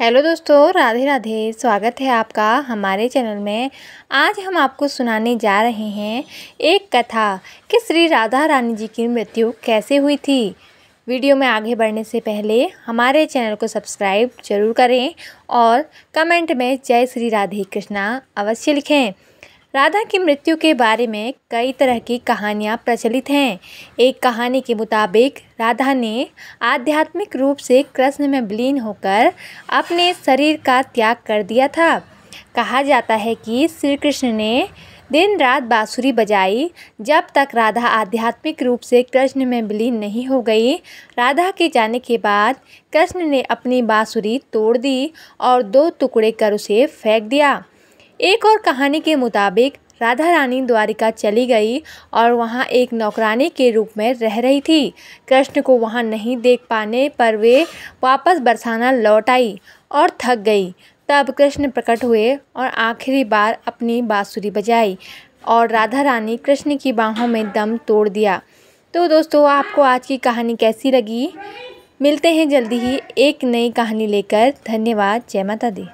Hello दोस्तों, राधे राधे, स्वागत है आपका हमारे चैनल में। आज हम आपको सुनाने जा रहे हैं एक कथा कि श्री राधा रानी जी की मृत्यु कैसे हुई थी। वीडियो में आगे बढ़ने से पहले हमारे चैनल को सब्सक्राइब ज़रूर करें और कमेंट में जय श्री राधे कृष्णा अवश्य लिखें। राधा की मृत्यु के बारे में कई तरह की कहानियाँ प्रचलित हैं। एक कहानी के मुताबिक, राधा ने आध्यात्मिक रूप से कृष्ण में विलीन होकर अपने शरीर का त्याग कर दिया था। कहा जाता है कि श्री कृष्ण ने दिन रात बाँसुरी बजाई। जब तक राधा आध्यात्मिक रूप से कृष्ण में विलीन नहीं हो गई, राधा के जाने के बाद कृष्ण ने अपनी बाँसुरी तोड़ दी और दो टुकड़े कर उसे फेंक दिया। एक और कहानी के मुताबिक राधा रानी द्वारिका चली गई और वहाँ एक नौकरानी के रूप में रह रही थी। कृष्ण को वहाँ नहीं देख पाने पर वे वापस बरसाना लौट आई और थक गई। तब कृष्ण प्रकट हुए और आखिरी बार अपनी बाँसुरी बजाई और राधा रानी कृष्ण की बाहों में दम तोड़ दिया। तो दोस्तों, आपको आज की कहानी कैसी लगी? मिलते हैं जल्दी ही एक नई कहानी लेकर। धन्यवाद। जय माता दी।